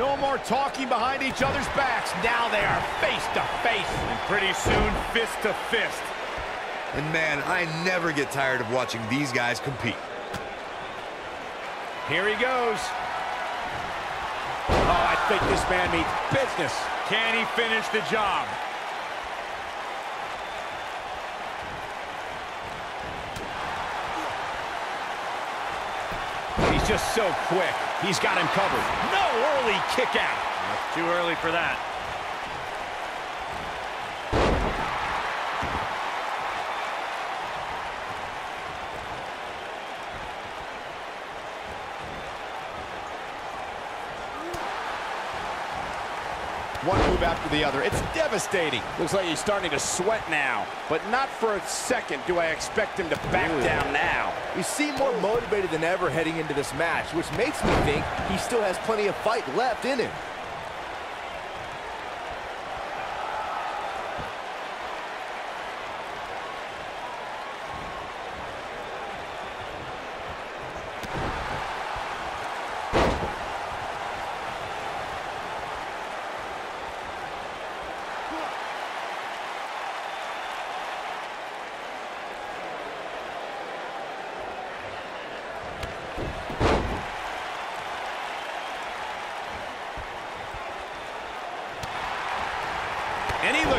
No more talking behind each other's backs. Now they are face to face. And pretty soon, fist to fist. And man, I never get tired of watching these guys compete. Here he goes. Oh, I think this man means business. Can he finish the job? He's just so quick. He's got him covered. No early kick out. too early for that. One move after the other. It's devastating. Looks like he's starting to sweat now. But not for a second do I expect him to back Ooh. down now. He seemed more motivated than ever heading into this match, which makes me think he still has plenty of fight left in him.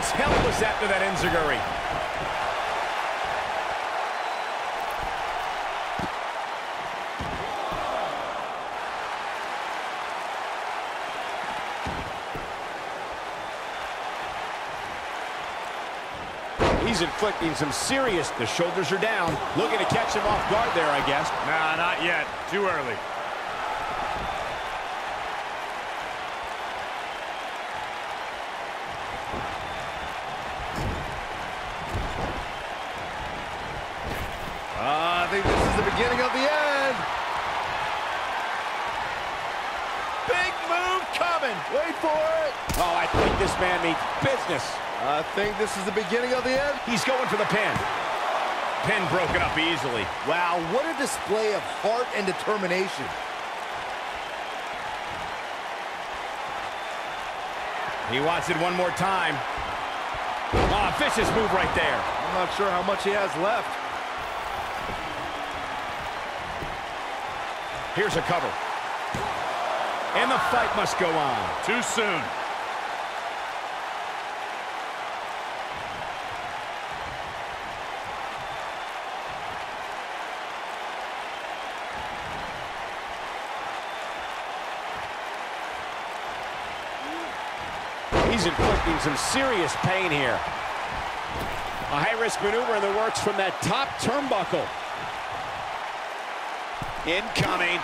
Looks helpless after that enziguri. He's inflicting some serious... The shoulders are down. Looking to catch him off guard there, I guess. Nah, not yet. Too early. beginning of the end. Big move coming. Wait for it. Oh, I think this man means business. I think this is the beginning of the end. He's going for the pin. Pin broken up easily. Wow, what a display of heart and determination. He wants it one more time. Oh, vicious move right there. I'm not sure how much he has left. Here's a cover. And the fight must go on. Too soon. He's inflicting some serious pain here. A high-risk maneuver in the works from that top turnbuckle. Incoming.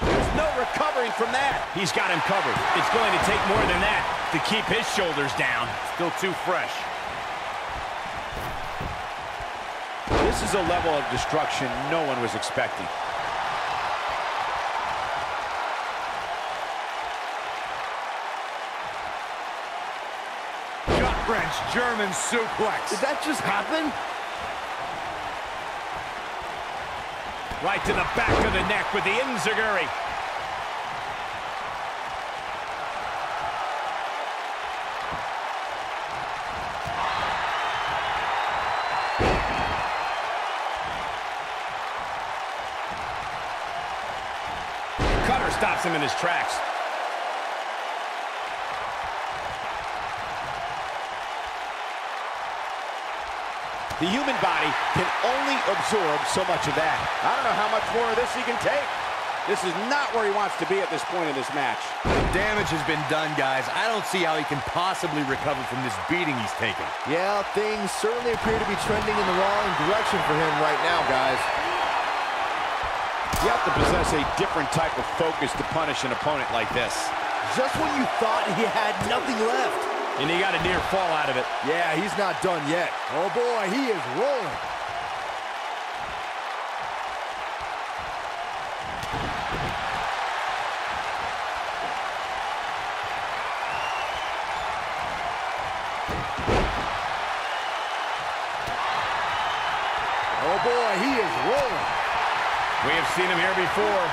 There's no recovering from that. He's got him covered. It's going to take more than that to keep his shoulders down. Still too fresh. This is a level of destruction no one was expecting. French German suplex. Did that just happen? Right to the back of the neck with the enziguri. Cutter stops him in his tracks. The human body can only absorb so much of that. I don't know how much more of this he can take. This is not where he wants to be at this point in this match. The damage has been done, guys. I don't see how he can possibly recover from this beating he's taken. Yeah, things certainly appear to be trending in the wrong direction for him right now, guys. You have to possess a different type of focus to punish an opponent like this. Just when you thought he had nothing left. And he got a near fall out of it. Yeah, he's not done yet. Oh, boy, he is rolling. We have seen him here before.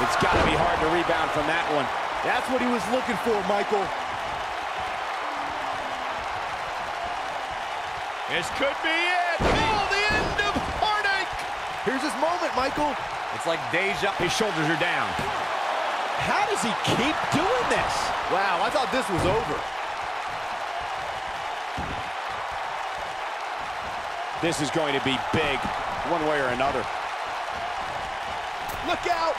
It's got to be hard to rebound from that one. That's what he was looking for, Michael. This could be it. Oh, the end of heartache. Here's his moment, Michael. It's like deja. His shoulders are down. How does he keep doing this? Wow, I thought this was over. This is going to be big, one way or another. Look out!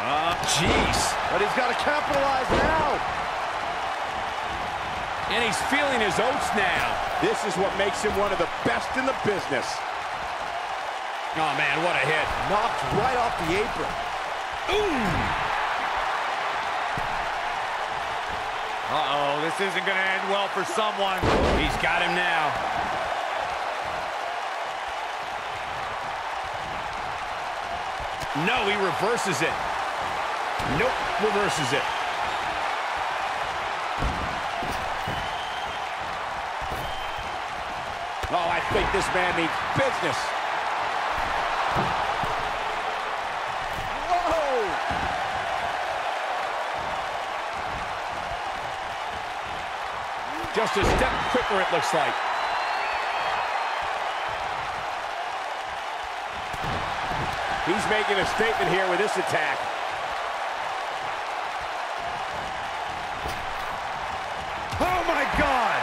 Uh, jeez. But he's got to capitalize now. And he's feeling his oats now. This is what makes him one of the best in the business. Oh, man, what a hit. Knocked right off the apron. Ooh! Uh-oh, this isn't going to end well for someone. He's got him now. No, he reverses it. Nope, reverses it. Oh, I think this man needs business. Whoa! Just a step quicker, it looks like. He's making a statement here with this attack. Oh, my God!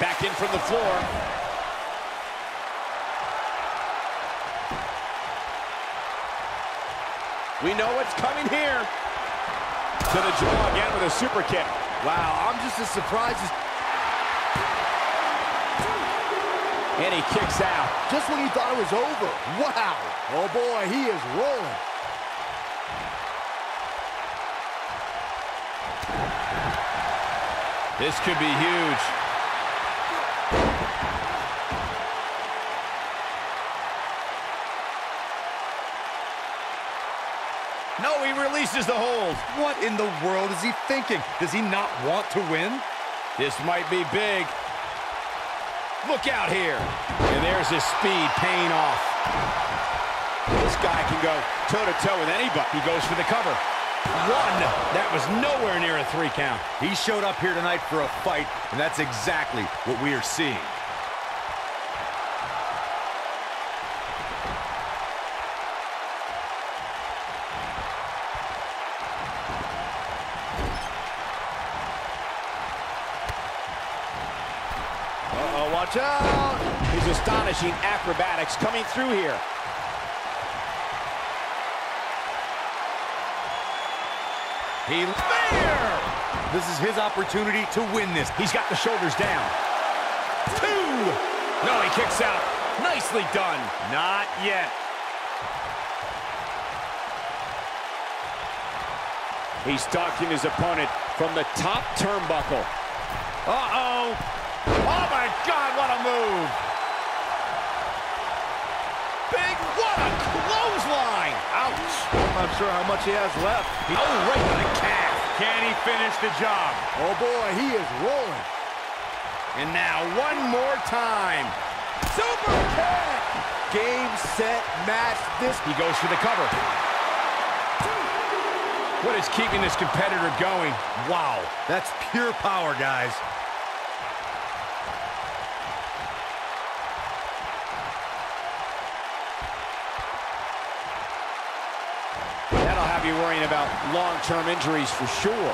Back in from the floor. We know what's coming here. To the jaw again with a super kick. Wow, I'm just as surprised as And he kicks out. just when you thought it was over. Wow. Oh, boy, he is rolling. This could be huge. No, he releases the hold. What in the world is he thinking? Does he not want to win? This might be big. Look out here. And there's his speed paying off. This guy can go toe-to-toe with anybody. He goes for the cover. One. That was nowhere near a three count. He showed up here tonight for a fight, and that's exactly what we are seeing. Uh-oh, watch out. His astonishing acrobatics coming through here. He there. This is his opportunity to win this. He's got the shoulders down. Two. No, he kicks out. Nicely done. Not yet. He's stalking his opponent from the top turnbuckle. Uh-oh. Oh, my God, what a move. Big, what a clothesline. Ouch. I'm not sure how much he has left. He, oh, right to the calf. Can he finish the job? Oh, boy, he is rolling. And now one more time. Super kick. Game, set, match. This He goes for the cover. What is keeping this competitor going? Wow, that's pure power, guys. That'll have you worrying about long-term injuries for sure.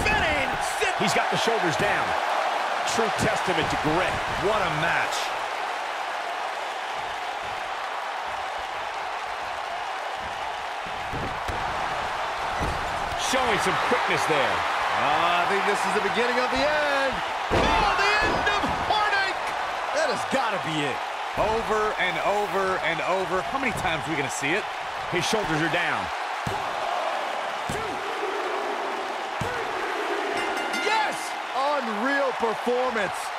Spinning! Sit He's got the shoulders down. True testament to grit. What a match. Showing some quickness there. Ah, I think this is the beginning of the end. That has got to be it. Over and over and over. How many times are we going to see it? His shoulders are down. Yes! Unreal performance.